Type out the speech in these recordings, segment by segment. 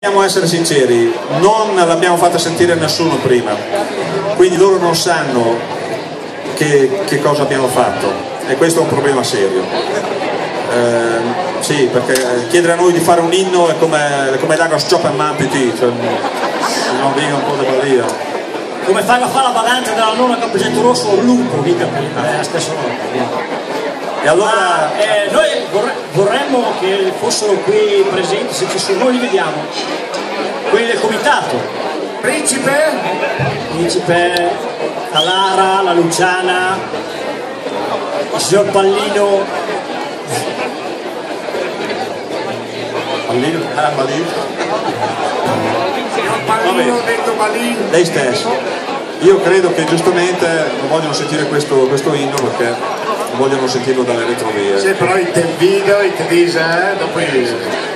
Dobbiamo essere sinceri, non l'abbiamo fatta sentire nessuno prima, quindi loro non sanno che, che cosa abbiamo fatto e questo è un problema serio. Eh, sì, perché chiedere a noi di fare un inno è come, come dare a and Man PT, cioè, non dica un po' di ballia. Come fai a fare la valante della nonna Capogetto Rosso o lupo, mica è la stessa cosa. E allora... Eh, noi vorre vorremmo che fossero qui presenti, se ci sono, noi li vediamo, quelli del comitato. Principe? Principe, la Lara, la Luciana, il signor Pallino. Pallino? Ah, Pallino. Signor Pallino, detto Pallino. Lei stesso. Io credo che giustamente non vogliono sentire questo, questo inno perché vogliono sentirlo dalle retrovie. Sì, però in te video, in te eh, dopo io.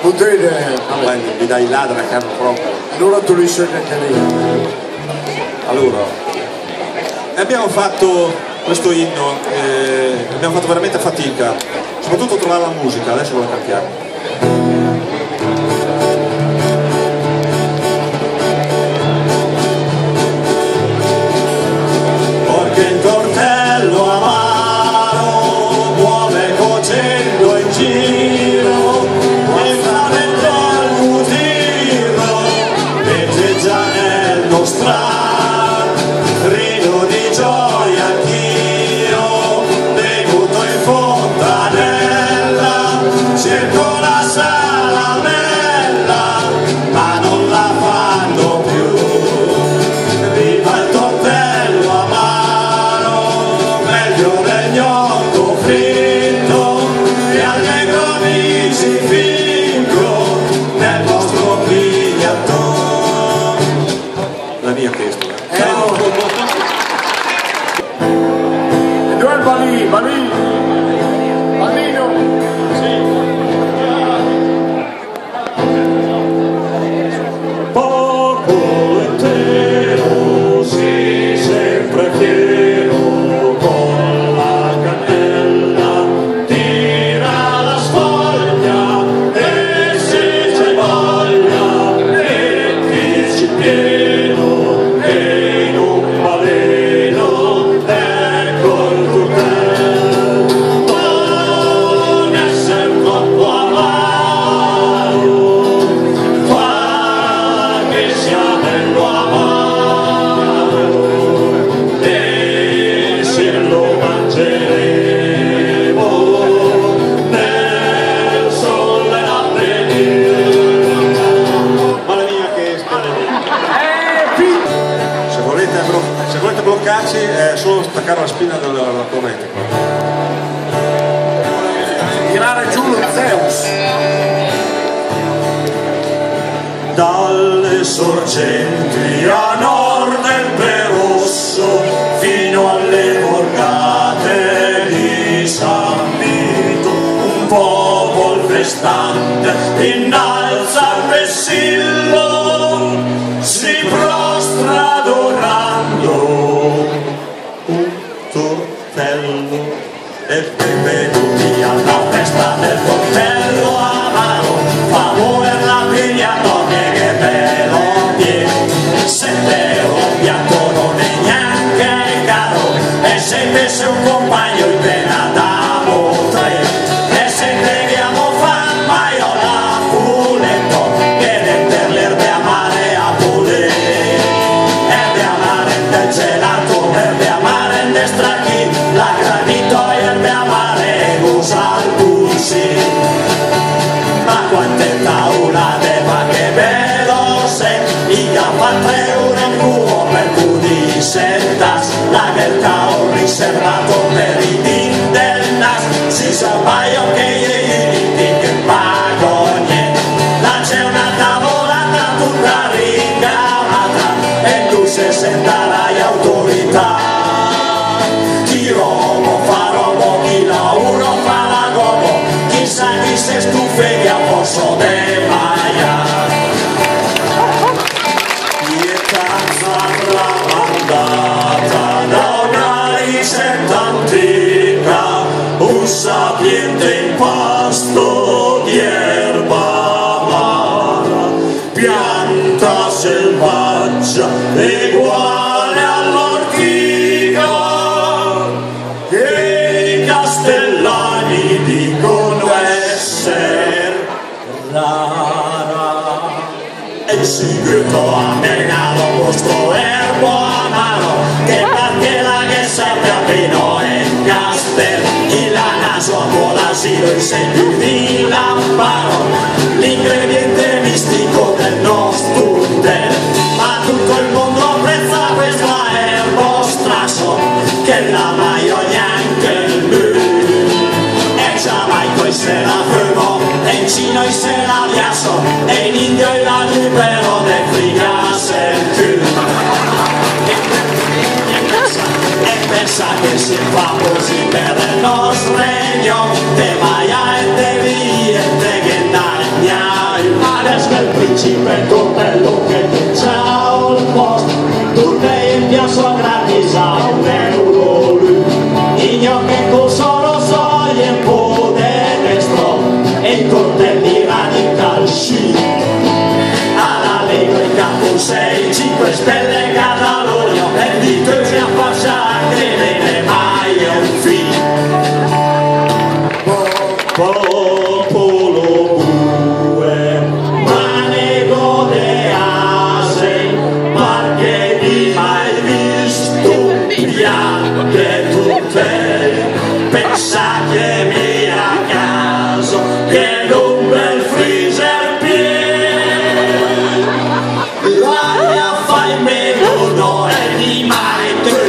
Potete, Poi mi dai ladra hanno proprio. allora tu li scegli anche lì. Allora, abbiamo fatto questo inno, eh, abbiamo fatto veramente fatica, soprattutto trovare la musica, adesso ve la cantiamo. Bloccarci è solo staccare la spina della, della corrente Tirare giù lo Zeus. dalle sorgenti a nord e se un compagno in pena damo tre e se preghiamo fama io la puletto viene per l'erbe amare a pulire erbe amare del gelato erbe amare del stracchi la granito erbe amare usa il pulsi ma quante taulate ma che bello sei i fa tre euro in cubo per cui sentas la del cao riservato per i del nas. Si sa paio che gli che pago niente là c'è una tavolata tutta ricamata e tu se sentarai autorità. Chi robo fa robo chi la uno fa la gobo. Chissà chi se stufe a posso de uguale all'ortica che i castellani dicono essere rara. E si gritò a Menalo questo erbo amaro che partiera che sappia fino in castel chi la naso a sino e se più di lamparo l'ingrediente principe il coltello che ciao il posto. Tu te il piasso gratis a un euro Igno che col solo soy il potere destro e il coltelli radical chic alla Lega in capo 6, 5 stelle Catalogno e dito si affaccia pensa che mi a caso che un bel freezer pieno. L'aria fai meno no e di mai tu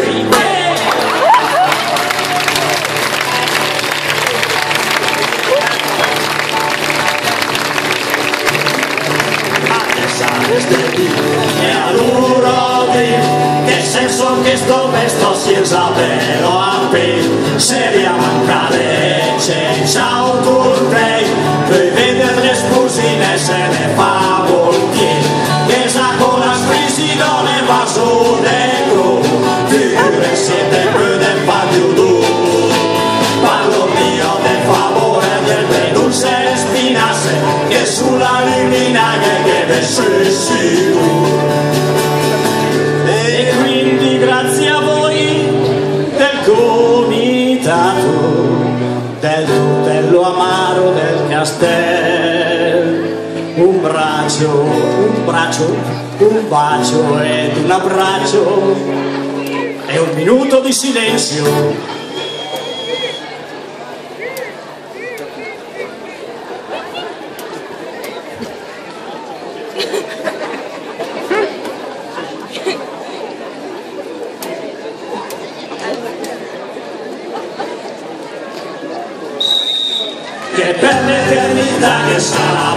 senso che sto vesto senza vero appena seria mancare c'è ciao tutti per vedere le spusine se ne fa voltieri che sa con la sprisi non ne va su dentro figure siete più del patio tu. Parlo mio del favore del non se spinasse che sulla limina che deve essersi e del castello un braccio, un braccio, un bacio ed un abbraccio. E un minuto di silenzio che per l'eternità che sarà